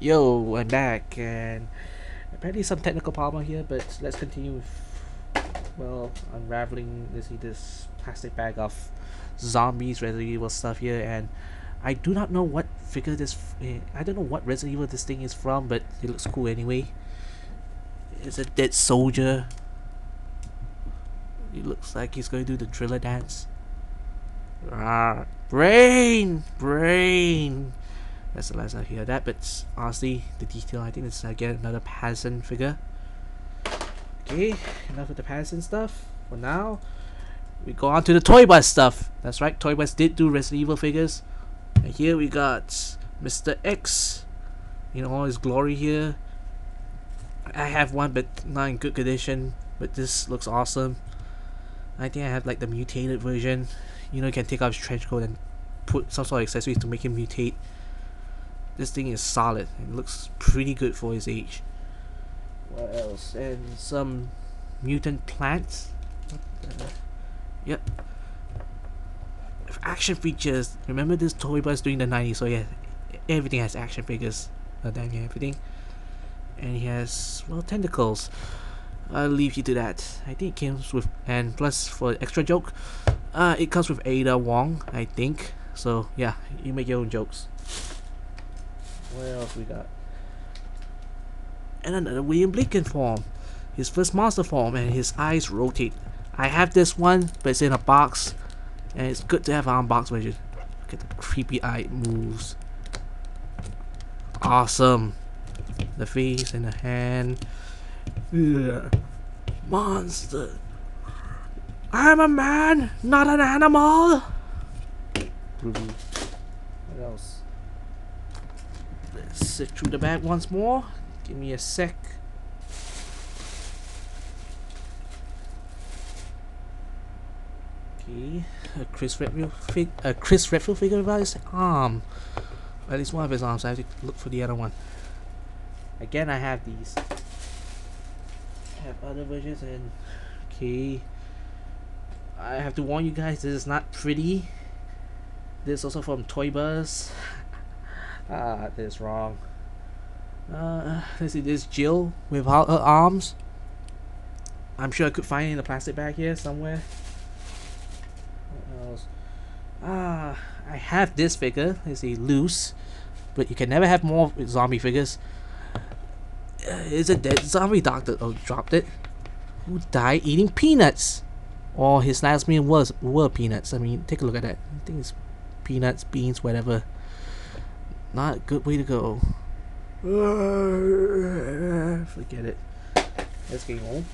Yo, I'm back, and apparently some technical problem here, but let's continue with, well, unraveling this, this plastic bag of zombies, Resident Evil stuff here, and I do not know what figure this, eh, I don't know what Resident Evil this thing is from, but it looks cool anyway. It's a dead soldier. He looks like he's going to do the thriller dance. Ah, brain! Brain! That's the last I hear that, but honestly, the detail, I think it's again another Patterson figure. Okay, enough of the Patterson stuff for now. We go on to the Toy Biz stuff. That's right, Toy Biz did do Resident Evil figures. And here we got Mr. X in all his glory here. I have one, but not in good condition. But this looks awesome. I think I have like the mutated version. You know, you can take off his trench coat and put some sort of accessories to make him mutate. This thing is solid. It looks pretty good for his age. What else? And some mutant plants. Yep. Action features. Remember this Toy Biz during the 90s? So yeah, everything has action figures. Damn everything. And he has well tentacles. I'll leave you to that. I think it comes with and plus for extra joke, uh, it comes with Ada Wong, I think. So yeah, you make your own jokes. What else we got? And another William Birkin form. His first monster form and his eyes rotate. I have this one, but it's in a box. And it's good to have an unboxed version. Look at the creepy eye moves. Awesome. The face and the hand. Ugh. Monster. I'm a man, not an animal. What else? Sit through the bag once more. Give me a sec. Okay, a Chris Redfield fig a Chris Redfield figure about his arm. At least one of his arms. I have to look for the other one. Again, I have these. I have other versions and okay. I have to warn you guys, this is not pretty. This is also from Toy Biz. Ah, this is wrong. Uh, let's see, this Jill without her arms. I'm sure I could find it in a plastic bag here somewhere. What else? Ah, I have this figure. Let's see, loose. But you can never have more zombie figures. Uh, is a dead zombie doctor. Oh, dropped it. Who died eating peanuts? Or his last meal was were peanuts. I mean, take a look at that. I think it's peanuts, beans, whatever. Not a good way to go. Forget it. Let's get home.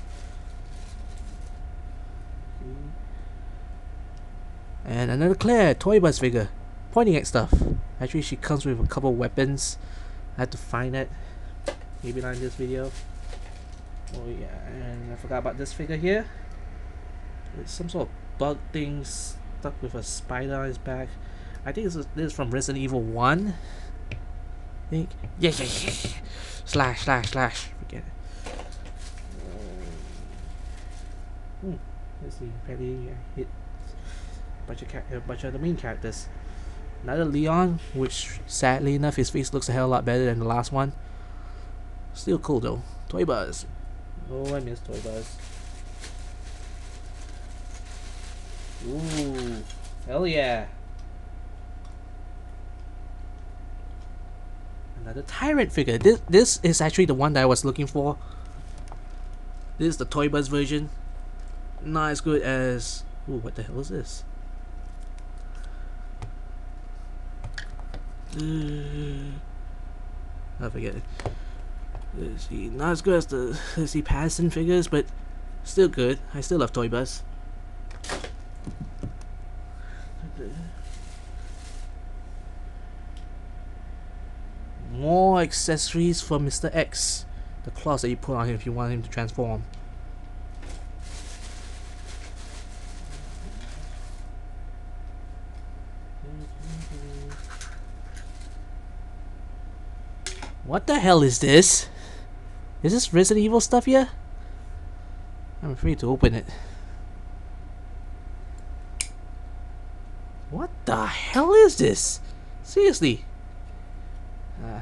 And another Claire Toy Biz figure, pointing at stuff. Actually, she comes with a couple weapons. I had to find it. Maybe not in this video. Oh yeah, and I forgot about this figure here. It's some sort of bug thing stuck with a spider on his back. I think this is, this is from Resident Evil 1 I think. Yeah, yeah, yeah. Slash, slash, slash. Forget it. Hmm. Let's see. Apparently, uh, hit a bunch of a bunch of the main characters. Another Leon, which sadly enough, his face looks a hell of a lot better than the last one. Still cool though. Toy Biz. Oh, I miss Toy Biz. Ooh, hell yeah. Another tyrant figure. This this is actually the one that I was looking for. This is the Toy Biz version. Not as good as Ooh, what the hell is this? Uh, I forget. Let's see, not as good as the let's see Patterson figures, but still good. I still love Toy Biz. More accessories for Mr. X. The claws that you put on him if you want him to transform. What the hell is this? Is this Resident Evil stuff here? I'm afraid to open it. What the hell is this? Seriously. Uh,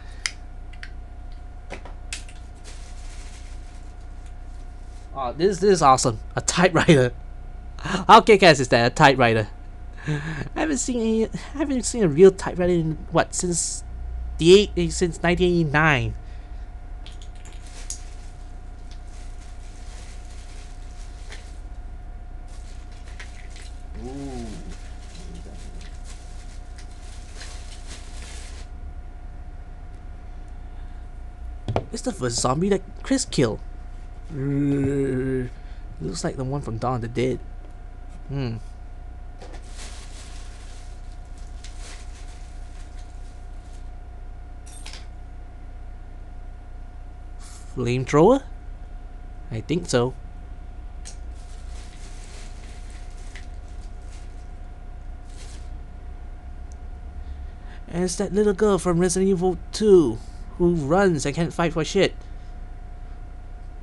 oh, this, this is awesome. A typewriter. How kick-ass is that? A typewriter. I haven't seen any, I haven't seen a real typewriter in what since the eight since 1989. It's the first zombie that Chris killed. Looks like the one from Dawn of the Dead. Hmm. Flamethrower? I think so. And it's that little girl from Resident Evil 2 who runs and can't fight for shit.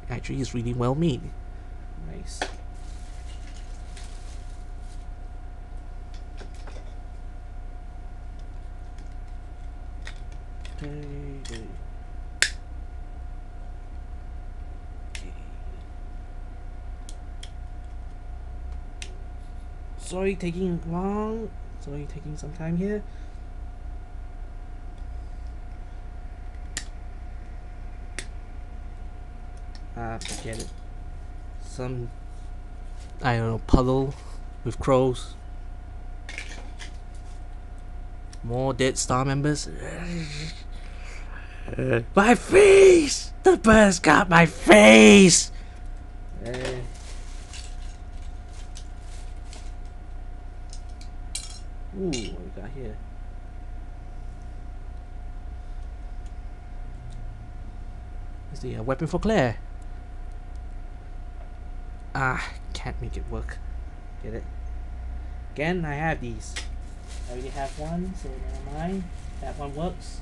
Actually, he's really well made. Nice. Sorry taking long. Sorry taking some time here. Ah, forget it. Some, I don't know, puddle with crows. More dead star members. my face! The birds got my face! Uh, ooh, what we got here? Is the uh, weapon for Claire? Ah, can't make it work. Get it? Again, I have these. I already have one, so never mind. That one works.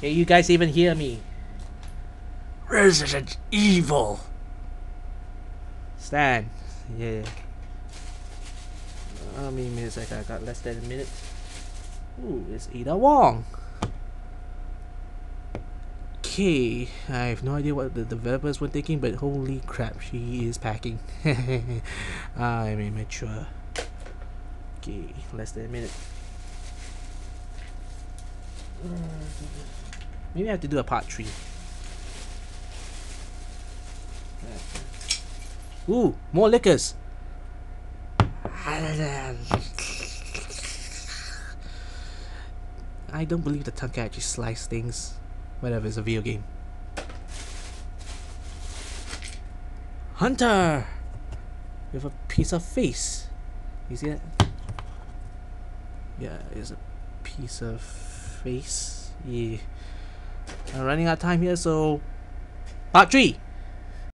Can you guys even hear me? Resident Evil! Stan. Yeah. I mean, minutes like I got less than a minute. Ooh, it's Ada Wong. Okay, I have no idea what the developers were thinking, but holy crap, she is packing. I'm immature. Okay, less than a minute. Maybe I have to do a part 3. Ooh, more lickers! I don't believe the tongue can actually slice things. Whatever, it's a video game. Hunter! With a piece of face. You see that? Yeah, it's a piece of face. Yeah. I'm running out of time here, so... Part 3!